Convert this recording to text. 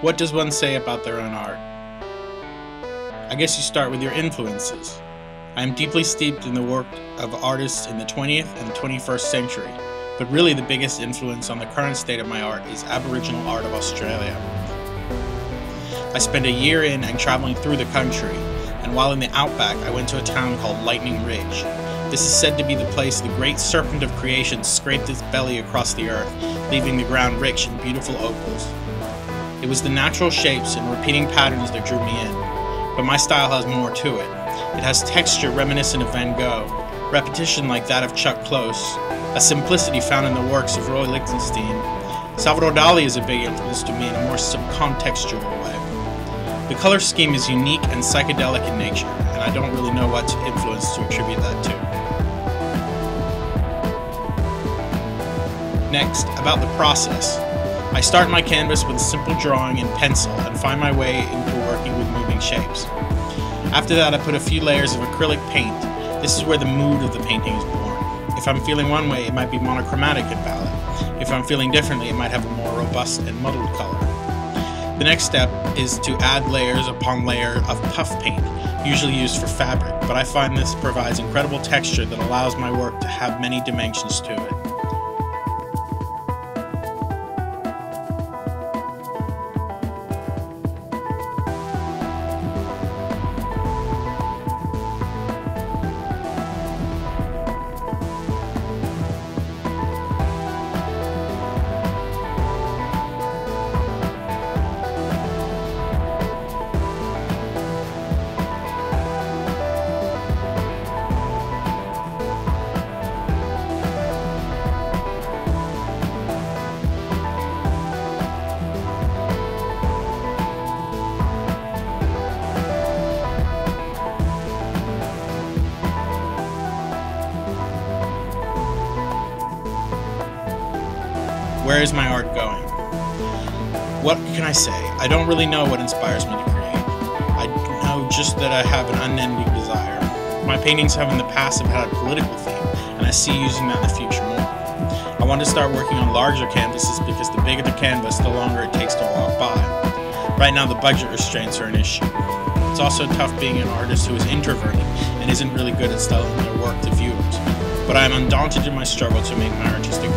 What does one say about their own art? I guess you start with your influences. I am deeply steeped in the work of artists in the 20th and 21st century, but really the biggest influence on the current state of my art is Aboriginal art of Australia. I spent a year in and traveling through the country, and while in the outback, I went to a town called Lightning Ridge. This is said to be the place the great serpent of creation scraped its belly across the earth, leaving the ground rich in beautiful opals. It was the natural shapes and repeating patterns that drew me in, but my style has more to it. It has texture reminiscent of Van Gogh, repetition like that of Chuck Close, a simplicity found in the works of Roy Lichtenstein. Salvador Dali is a big influence to me in a more subcontextual way. The color scheme is unique and psychedelic in nature, and I don't really know what influence to attribute that to. Next, about the process. I start my canvas with a simple drawing in pencil and find my way into working with moving shapes. After that, I put a few layers of acrylic paint. This is where the mood of the painting is born. If I'm feeling one way, it might be monochromatic and valid. If I'm feeling differently, it might have a more robust and muddled color. The next step is to add layers upon layer of puff paint, usually used for fabric, but I find this provides incredible texture that allows my work to have many dimensions to it. Where is my art going? What can I say? I don't really know what inspires me to create. I know just that I have an unending desire. My paintings have in the past have had a political theme, and I see using that in the future more. I want to start working on larger canvases because the bigger the canvas, the longer it takes to walk by. Right now, the budget restraints are an issue. It's also tough being an artist who is introverted and isn't really good at selling their work to viewers. But I am undaunted in my struggle to make my artistic